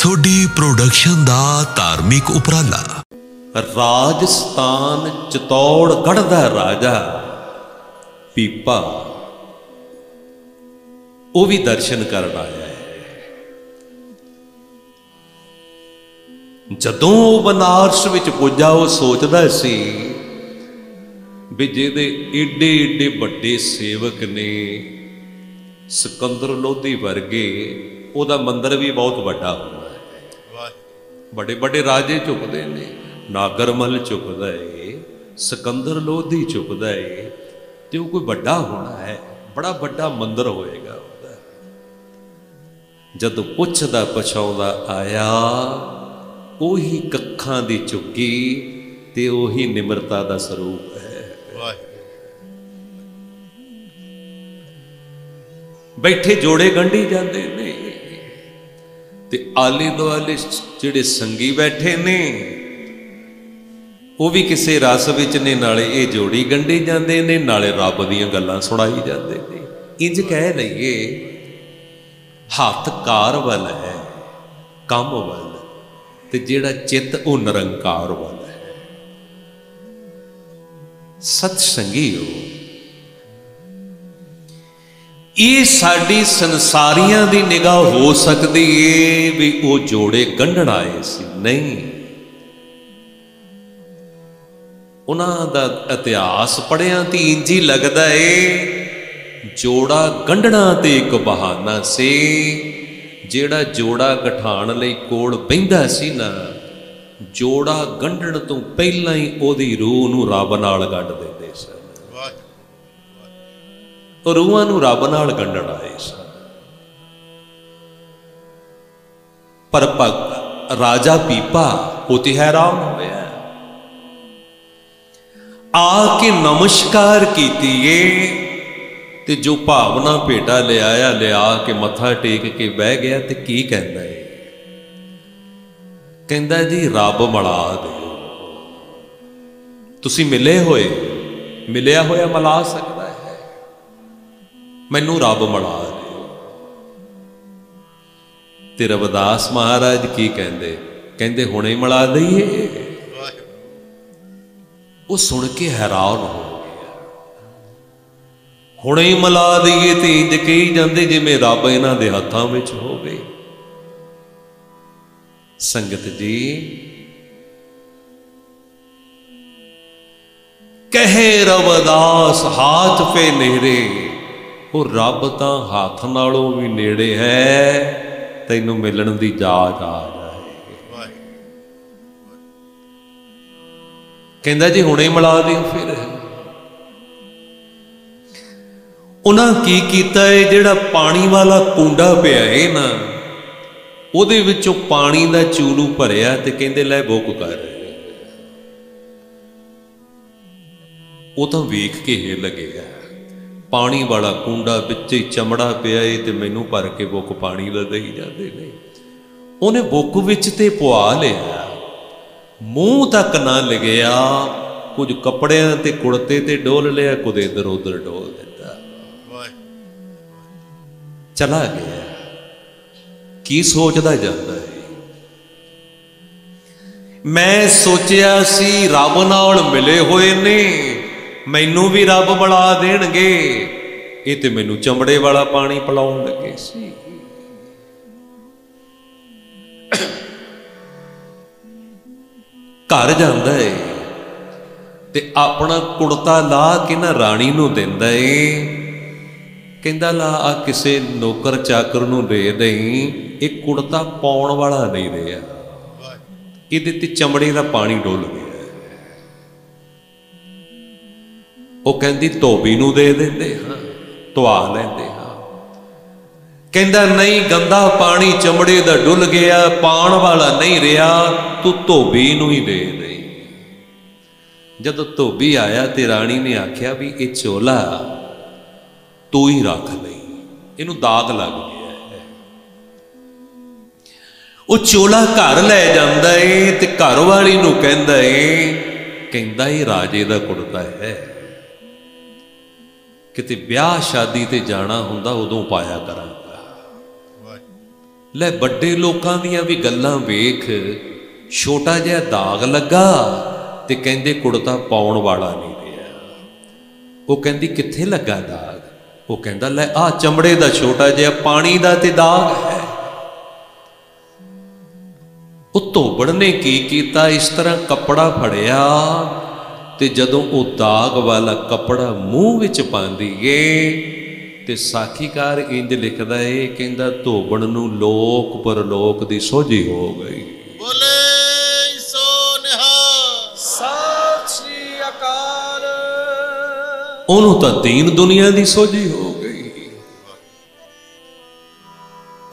ਸੋਡੀ production ਦਾ ਧਾਰਮਿਕ ਉਪਰਾਲਾ। ਰਾਜਸਥਾਨ ਚਤੌੜਗੜ੍ਹ ਦਾ ਰਾਜਾ। ਪੀਪਾ, ਉਹ ਵੀ ਦਰਸ਼ਨ ਕਰਨ ਆਇਆ ਹੈ। ਜਦੋਂ ਉਹ ਬਨਾਰਸ ਵਿੱਚ ਪੁੱਜਾ, ਉਹ ਸੋਚਦਾ ਸੀ ਵੀ ਜਿਹਦੇ ਏਡੇ ਏਡੇ ਵੱਡੇ ਸੇਵਕ ਨੇ ਸਿਕੰਦਰ ਲੋਧੀ ਵਰਗੇ, ਉਹਦਾ ਮੰਦਰ ਵੀ ਬਹੁਤ ਵੱਡਾ ਹੋਣਾ। ਵੱਡੇ ਵੱਡੇ ਰਾਜੇ ਝੁਕਦੇ ਨੇ ਨਾਗਰਮਲ ਝੁਕਦਾ ਏ, ਸਿਕੰਦਰ ਲੋਧੀ ਝੁਕਦਾ ਏ, ਤੇ ਉਹ ਕੋਈ ਵੱਡਾ ਹੋਣਾ ਹੈ, ਬੜਾ ਵੱਡਾ ਮੰਦਰ ਹੋਏਗਾ ਉਹਦਾ। ਜਦੋਂ ਪੁੱਛਦਾ ਪਛਾਉਂਦਾ ਆਇਆ, ਉਹੀ ਕੱਖਾਂ ਦੀ ਝੁੱਗੀ ਤੇ ਉਹੀ ਨਿਮਰਤਾ ਦਾ ਸਰੂਪ ਹੈ। ਬੈਠੇ ਜੋੜੇ ਗੰਢੀ ਜਾਂਦੇ ਨੇ। ਆਲੇ ਦੁਆਲੇ ਜਿਹੜੇ ਸੰਗੀ ਬੈਠੇ ਨੇ, ਉਹ ਵੀ ਕਿਸੇ ਰਸ ਵਿੱਚ ਨੇ, ਨਾਲੇ ਇਹ ਜੋੜੀ ਗੰਢੀ ਜਾਂਦੇ ਨੇ, ਨਾਲੇ ਰੱਬ ਦੀਆਂ ਗੱਲਾਂ ਸੁਣਾਈ ਜਾਂਦੇ ਨੇ। ਇੰਜ ਕਹਿ ਲਈਏ, ਹੱਥ ਕਾਰ ਵੱਲ ਹੈ, ਕੰਮ ਵੱਲ, ਤੇ ਜਿਹੜਾ ਚਿੱਤ ਉਹ ਨਿਰੰਕਾਰ ਵੱਲ ਹੈ। ਸਤ ਸੰਗੀਓ ਇਹ ਸਾਡੀ ਸੰਸਾਰੀਆਂ ਦੀ ਨਿਗਾਹ ਹੋ ਸਕਦੀ ਏ ਵੀ ਉਹ ਜੋੜੇ ਗੰਢਣ ਆਏ ਸੀ। ਨਹੀਂ। ਉਹਨਾਂ ਦਾ ਇਤਿਹਾਸ ਪੜਿਆਂ ਤੇ ਹੀ ਲੱਗਦਾ ਏ, ਜੋੜਾ ਗੰਢਣਾ ਤੇ ਇੱਕ ਬਹਾਨਾ ਸੀ, ਜਿਹੜਾ ਜੋੜਾ ਗਠਾਣ ਲਈ ਕੋਲ ਬੈੰਦਾ ਸੀ ਨਾ, ਜੋੜਾ ਗੰਢਣ ਤੋਂ ਪਹਿਲਾਂ ਹੀ ਉਹਦੀ ਰੂਹ ਨੂੰ ਰੱਬ ਨਾਲ ਗੱਡ ਦਿੰਦੇ ਉਹ ਰੂਹਾਂ ਨੂੰ ਰੱਬ ਨਾਲ ਗੰਢਣ ਆਏ ਸਨ। ਪਰ ਭਗ ਰਾਜਾ ਪੀਪਾ, ਉਹ ਹੈਰਾਨ ਹੋਇਆ ਆ ਕੇ ਨਮਸਕਾਰ ਕੀਤੀ ਏ, ਤੇ ਜੋ ਭਾਵਨਾ ਭੇਟਾ ਲਿਆਇਆ, ਲਿਆ ਕੇ ਮੱਥਾ ਟੇਕ ਕੇ ਬਹਿ ਗਿਆ, ਤੇ ਕੀ ਕਹਿੰਦਾ ਏ? ਕਹਿੰਦਾ ਜੀ, ਰੱਬ ਮਲਾ ਦੇ ਤੁਸੀਂ ਮਿਲੇ ਹੋਏ? ਮਿਲਿਆ ਹੋਇਆ ਮਲਾ ਸਕ ਮੈਨੂੰ ਰੱਬ ਮਲਾ ਦੇ। ਤੇ ਰਵਿਦਾਸ ਮਹਾਰਾਜ ਕੀ ਕਹਿੰਦੇ? ਕਹਿੰਦੇ ਹੁਣੇ ਮਲਾ ਦਈਏ। ਉਹ ਸੁਣ ਕੇ ਹੈਰਾਨ ਹੋ ਗਿਆ। ਹੁਣੇ ਹੀ ਮਲਾ ਦਈਏ ਤੇ ਇੰਜ ਕਹੀ ਜਾਂਦੇ ਜਿਵੇਂ ਰੱਬ ਇਹਨਾਂ ਦੇ ਹੱਥਾਂ ਵਿੱਚ ਹੋਵੇ। ਸੰਗਤ ਜੀ, ਕਹੇ ਰਵਦਾਸ, ਹਾਥ ਪੇ ਨੇੜੇ ਉਹ ਰੱਬ ਤਾਂ ਹੱਥ ਨਾਲੋਂ ਵੀ ਨੇੜੇ ਹੈ, ਤੈਨੂੰ ਮਿਲਣ ਦੀ ਜਾਚ ਆ ਜਾਏ ਕਹਿੰਦਾ ਜੀ ਹੁਣੇ ਮਿਲਾ ਦਿਓ ਫਿਰ। ਉਹਨਾਂ ਕੀ ਕੀਤਾ ਏ, ਜਿਹੜਾ ਪਾਣੀ ਵਾਲਾ ਕੁੰਡਾ ਪਿਆ ਏ ਨਾ, ਉਹਦੇ ਵਿੱਚੋਂ ਪਾਣੀ ਦਾ ਚੂਲੂ ਭਰਿਆ ਤੇ ਕਹਿੰਦੇ ਲੈ ਬੁੱਕ ਕਰ। ਉਹ ਤਾਂ ਵੇਖ ਕੇ ਹੀ ਲੱਗਿਆ ਪਾਣੀ ਵਾਲਾ ਕੁੰਡਾ ਵਿੱਚ ਹੀ ਚਮੜਾ ਪਿਆ ਏ ਤੇ ਮੈਨੂੰ ਭਰ ਕੇ ਬੁੱਕ ਪਾਣੀ ਦਾ ਦੇਈ ਜਾਂਦੇ ਨੇ। ਉਹਨੇ ਬੁੱਕ ਵਿੱਚ ਤੇ ਪੁਆ ਲਿਆ। ਮੂੰਹ ਤੱਕ ਨਾ ਲਗਿਆ। ਕੁਝ ਕੱਪੜਿਆਂ ਤੇ ਕੁੜਤੇ ਤੇ ਡੋਲ ਲਿਆ, ਕੁਝ ਇਧਰ ਉਧਰ ਡੋਲ ਦਿੱਤਾ। ਚਲਾ ਗਿਆ। ਕੀ ਸੋਚਦਾ ਜਾਂਦਾ ਹੈ ਮੈਂ ਸੋਚਿਆ ਸੀ ਰੱਬ ਨਾਲ ਮਿਲੇ ਹੋਏ ਨੇ। ਮੈਨੂੰ ਵੀ ਰੱਬ ਬੁਲਾ ਦੇਣਗੇ। ਇਹ ਤੇ ਮੈਨੂੰ ਚਮੜੇ ਵਾਲਾ ਪਾਣੀ ਪਿਲਾਉਣ ਲੱਗੇ ਸੀ। ਘਰ ਜਾਂਦਾ ਏ ਤੇ ਆਪਣਾ ਕੁੜਤਾ ਲਾ ਕੇ ਨਾ ਰਾਣੀ ਨੂੰ ਦਿੰਦਾ ਏ। ਕਹਿੰਦਾ, ਲਾ, ਆ ਕਿਸੇ ਨੌਕਰ ਚਾਕਰ ਨੂੰ ਦੇ ਦੇਈ। ਇਹ ਕੁੜਤਾ ਪਾਉਣ ਵਾਲਾ ਨਹੀਂ ਰਿਹਾ। ਇਹਦੇ ਤੇ ਚਮੜੇ ਦਾ ਪਾਣੀ ਡੋਲ ਉਹ ਕਹਿੰਦੀ, ਧੋਬੀ ਨੂੰ ਦੇ ਦਿੰਦੇ ਹਾਂ, ਧਵਾ ਲੈਂਦੇ ਹਾਂ। ਕਹਿੰਦਾ, ਨਹੀਂ, ਗੰਦਾ ਪਾਣੀ ਚਮੜੇ ਦਾ ਡੁੱਲ ਗਿਆ, ਪਾਣ ਵਾਲਾ ਨਹੀਂ ਰਿਹਾ, ਤੂੰ ਧੋਬੀ ਨੂੰ ਹੀ ਦੇ ਦੇ। ਜਦੋਂ ਧੋਬੀ ਆਇਆ ਤੇ ਰਾਣੀ ਨੇ ਆਖਿਆ ਵੀ, ਇਹ ਚੋਲਾ ਤੂੰ ਹੀ ਰੱਖ ਲਈ, ਇਹਨੂੰ ਦਾਗ ਲੱਗ ਗਿਆ ਹੈ। ਉਹ ਚੋਲਾ ਘਰ ਲੈ ਜਾਂਦਾ ਏ ਤੇ ਘਰ ਵਾਲੀ ਨੂੰ ਕਹਿੰਦਾ ਏ, ਕਹਿੰਦਾ ਇਹ ਰਾਜੇ ਦਾ ਕੁੜਤਾ ਹੈ। ਕਿਤੇ ਵਿਆਹ ਸ਼ਾਦੀ ਤੇ ਜਾਣਾ ਹੁੰਦਾ, ਉਦੋਂ ਪਾਇਆ ਕਰਾਂਗਾ। ਲੈ ਵੱਡੇ ਲੋਕਾਂ ਦੀਆਂ ਵੀ ਗੱਲਾਂ ਵੇਖ, ਛੋਟਾ ਜਿਹਾ ਦਾਗ ਲੱਗਾ ਤੇ ਕਹਿੰਦੇ ਕੁੜਤਾ ਪਾਉਣ ਵਾਲਾ ਨਹੀਂ ਰਿਹਾ। ਉਹ ਕਹਿੰਦੀ, ਕਿੱਥੇ ਲੱਗਾ ਦਾਗ? ਉਹ ਕਹਿੰਦਾ, ਲੈ ਆ ਚਮੜੇ ਦਾ ਛੋਟਾ ਜਿਹਾ ਪਾਣੀ ਦਾ ਤੇ ਦਾਗ ਹੈ। ਉਹ ਧੋਬੜ ਨੇ ਕੀ ਕੀਤਾ? ਇਸ ਤਰ੍ਹਾਂ ਕੱਪੜਾ ਫੜਿਆ ਤੇ ਜਦੋਂ ਉਹ ਦਾਗ ਵਾਲਾ ਕੱਪੜਾ ਮੂੰਹ ਵਿੱਚ ਪਾਉਂਦੀ ਏ ਤੇ ਸਾਖੀਕਾਰ ਇੰਜ ਲਿਖਦਾ ਏ ਕਹਿੰਦਾ ਧੋਬਣ ਨੂੰ ਲੋਕ ਪਰਲੋਕ ਦੀ ਸੋਝੀ ਹੋ ਗਈ। ਬੋਲੇ ਸੋ ਨਿਹਾਲ। ਸਤਿ ਸ੍ਰੀ ਅਕਾਲ। ਉਹਨੂੰ ਤਾਂ ਦੀਨ ਦੁਨੀਆ ਦੀ ਸੋਝੀ ਹੋ ਗਈ।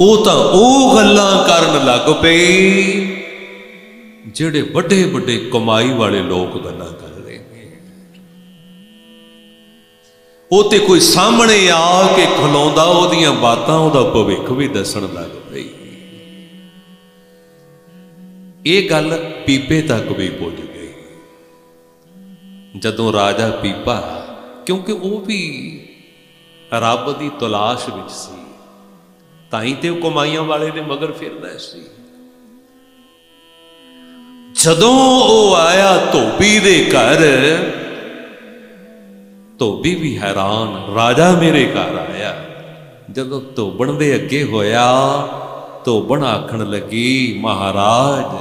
ਉਹ ਤਾਂ ਉਹ ਗੱਲਾਂ ਕਰਨ ਲੱਗ ਪਈ ਜਿਹੜੇ ਵੱਡੇ ਵੱਡੇ ਕਮਾਈ ਵਾਲੇ ਲੋਕ ਗੱਲਾਂ ਉਹ ਤੇ ਕੋਈ ਸਾਹਮਣੇ ਆ ਕੇ ਖਲੋਂਦਾ, ਉਹਦੀਆਂ ਬਾਤਾਂ ਉਹਦਾ ਭਵਿੱਖ ਵੀ ਦੱਸਣ ਲੱਗ ਪਈ। ਇਹ ਗੱਲ ਪੀਪੇ ਤੱਕ ਵੀ ਪੁੱਜ ਗਈ। ਜਦੋਂ ਰਾਜਾ ਪੀਪਾ, ਕਿਉਂਕਿ ਉਹ ਵੀ ਰੱਬ ਦੀ ਤਲਾਸ਼ ਵਿੱਚ ਸੀ, ਤਾਂ ਹੀ ਤੇ ਉਹ ਕਮਾਈਆਂ ਵਾਲੇ ਦੇ ਮਗਰ ਫਿਰਦਾ ਸੀ। ਜਦੋਂ ਉਹ ਆਇਆ ਧੋਬੀ ਦੇ ਘਰ ਧੋਬੀ ਵੀ ਹੈਰਾਨ, ਰਾਜਾ ਮੇਰੇ ਘਰ ਆਇਆ। ਜਦੋਂ ਧੋਬਣ ਦੇ ਅੱਗੇ ਹੋਇਆ, ਧੋਬਣ ਆਖਣ ਲੱਗੀ, ਮਹਾਰਾਜ,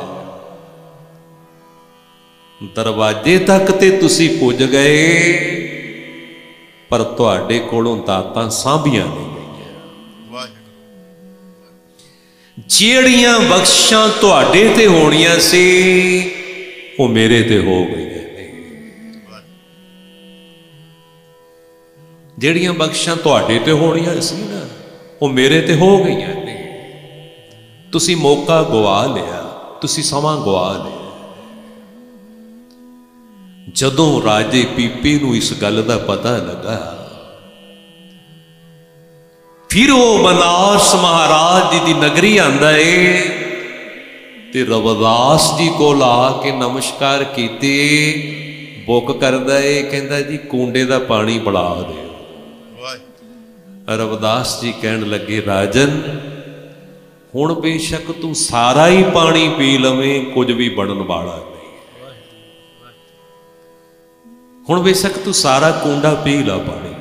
ਦਰਵਾਜ਼ੇ ਤੱਕ ਤੇ ਤੁਸੀਂ ਪੁੱਜ ਗਏ, ਪਰ ਤੁਹਾਡੇ ਕੋਲੋਂ ਦਾਤਾਂ ਸਾਂਭੀਆਂ ਨਹੀਂ ਗਈਆਂ। ਜਿਹੜੀਆਂ ਬਖਸ਼ਾਂ ਤੁਹਾਡੇ ਤੇ ਹੋਣੀਆਂ ਸੀ, ਉਹ ਮੇਰੇ ਤੇ ਹੋ ਗਈਆਂ। ਜਿਹੜੀਆਂ ਬਖਸ਼ਾਂ ਤੁਹਾਡੇ ਤੇ ਹੋਣੀਆਂ ਸੀ ਨਾ, ਉਹ ਮੇਰੇ ਤੇ ਹੋ ਗਈਆਂ ਨੇ। ਤੁਸੀਂ ਮੌਕਾ ਗਵਾ ਲਿਆ, ਤੁਸੀਂ ਸਮਾਂ ਗਵਾ ਲਿਆ। ਜਦੋਂ ਰਾਜੇ ਪੀਪੀ ਨੂੰ ਇਸ ਗੱਲ ਦਾ ਪਤਾ ਲੱਗਾ, ਫਿਰ ਉਹ ਬਨਾਰਸ ਮਹਾਰਾਜ ਜੀ ਦੀ ਨਗਰੀ ਆਂਦਾ ਏ ਤੇ ਰਵਦਾਸ ਜੀ ਕੋਲ ਆ ਕੇ ਨਮਸਕਾਰ ਕੀਤੇ। ਬੁੱਕ ਕਰਦਾ ਏ, ਕਹਿੰਦਾ ਜੀ, ਕੁੰਡੇ ਦਾ ਪਾਣੀ ਬੁਲਾ ਦੇ ਰਵਿਦਾਸ ਜੀ ਕਹਿਣ ਲੱਗੇ, ਰਾਜਨ, ਹੁਣ ਬੇਸ਼ੱਕ ਤੂੰ ਸਾਰਾ ਹੀ ਪਾਣੀ ਪੀ ਲਵੇਂ, ਕੁਝ ਵੀ ਬਣਨ ਵਾਲਾ ਨਹੀਂ ਹੁਣ ਬੇਸ਼ੱਕ ਤੂੰ ਸਾਰਾ ਕੁੰਡਾ ਪੀ ਲਾ ਪਾਣੀ।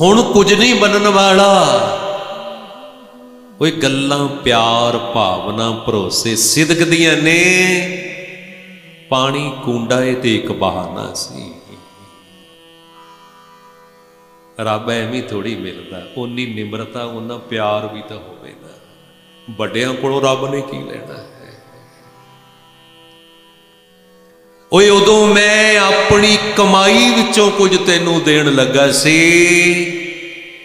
ਹੁਣ ਕੁਝ ਨਹੀਂ ਬਣਨ ਵਾਲਾ। ਓਏ ਗੱਲਾਂ, ਪਿਆਰ, ਭਾਵਨਾ, ਭਰੋਸੇ ਸਿਦਕ ਦੀਆਂ ਨੇ। ਪਾਣੀ ਕੁੰਡਾ ਇਹ ਤੇ ਇੱਕ ਬਹਾਨਾ ਸੀ। ਰੱਬ ਐਵੇਂ ਥੋੜੀ ਮਿਲਦਾ, ਓਨੀ ਨਿਮਰਤਾ, ਓਨਾ ਪਿਆਰ ਵੀ ਤਾਂ ਹੋਵੇ ਨਾ ਵੱਡਿਆਂ ਕੋਲੋਂ ਰੱਬ ਨੇ ਕੀ ਲੈਣਾ ਹੈ? ਓਏ ਉਦੋਂ ਮੈਂ ਆਪਣੀ ਕਮਾਈ ਵਿੱਚੋਂ ਕੁਝ ਤੈਨੂੰ ਦੇਣ ਲੱਗਾ ਸੀ,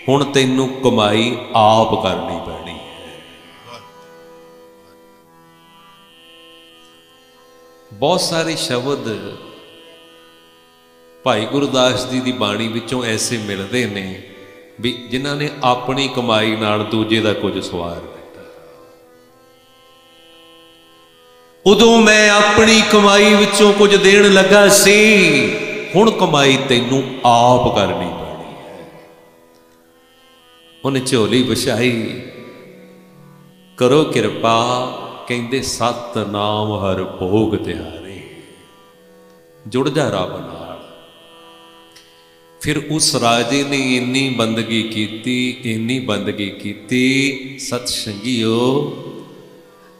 ਹੁਣ ਤੈਨੂੰ ਕਮਾਈ ਆਪ ਕਰਨੀ ਪੈਣੀ ਹੈ। ਬਹੁਤ ਸਾਰੇ ਸ਼ਬਦ ਭਾਈ ਗੁਰਦਾਸ ਜੀ ਦੀ ਬਾਣੀ ਵਿੱਚੋਂ ਐਸੇ ਮਿਲਦੇ ਨੇ ਵੀ ਜਿਨ੍ਹਾਂ ਨੇ ਆਪਣੀ ਕਮਾਈ ਨਾਲ ਦੂਜੇ ਦਾ ਕੁਝ ਸਵਾਰ ਦਿੱਤਾ। ਉਦੋਂ ਮੈਂ ਆਪਣੀ ਕਮਾਈ ਵਿੱਚੋਂ ਕੁਝ ਦੇਣ ਲੱਗਾ ਸੀ, ਹੁਣ ਕਮਾਈ ਤੈਨੂੰ ਆਪ ਕਰਨੀ ਪੈਣੀ ਹੈ। ਉਹਨੇ ਝੋਲੀ ਵਿਛਾਈ। ਕਰੋ ਕਿਰਪਾ, ਕਹਿੰਦੇ, ਸਤ ਨਾਮ ਹਰ ਭੋਗ ਤਿਹਾਰੇ। ਜੁੜ ਜਾ ਰੱਬ ਨਾਲ। ਫਿਰ ਉਸ ਰਾਜੇ ਨੇ ਇੰਨੀ ਬੰਦਗੀ ਕੀਤੀ, ਇੰਨੀ ਬੰਦਗੀ ਕੀਤੀ, ਸਤ ਸੰਗਿਓ,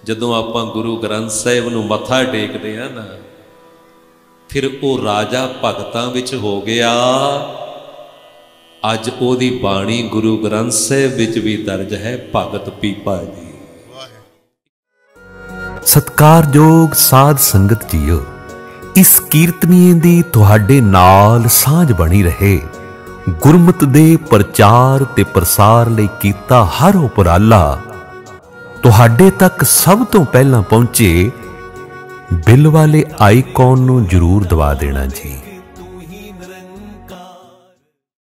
ਜਦੋਂ ਆਪਾਂ ਗੁਰੂ ਗ੍ਰੰਥ ਸਾਹਿਬ ਨੂੰ ਮੱਥਾ ਟੇਕਦੇ ਆ ਨਾ, ਫਿਰ ਉਹ ਰਾਜਾ ਭਗਤਾਂ ਵਿੱਚ ਹੋ ਗਿਆ। ਅੱਜ ਉਹਦੀ ਬਾਣੀ ਗੁਰੂ ਗ੍ਰੰਥ ਸਾਹਿਬ ਵਿੱਚ ਵੀ ਦਰਜ ਹੈ, ਭਗਤ ਪੀਪਾ ਜੀ ਵਾਹਿਗੁਰੂ ਸਤਕਾਰਯੋਗ ਸਾਧ ਸੰਗਤ ਜੀਓ ਇਸ ਕੀਰਤਨੀਏ ਦੀ ਤੁਹਾਡੇ ਨਾਲ ਸਾਂਝ ਬਣੀ ਰਹੇ। ਗੁਰਮਤ ਦੇ ਪ੍ਰਚਾਰ ਤੇ ਪ੍ਰਸਾਰ ਲਈ ਕੀਤਾ ਹਰ ਉਪਰਾਲਾ। ਤੁਹਾਡੇ ਤੱਕ ਸਭ ਤੋਂ ਪਹਿਲਾਂ ਪਹੁੰਚੇ ਬਿੱਲ ਵਾਲੇ ਆਈਕਨ ਨੂੰ ਜਰੂਰ ਦਬਾ ਦੇਣਾ ਜੀ।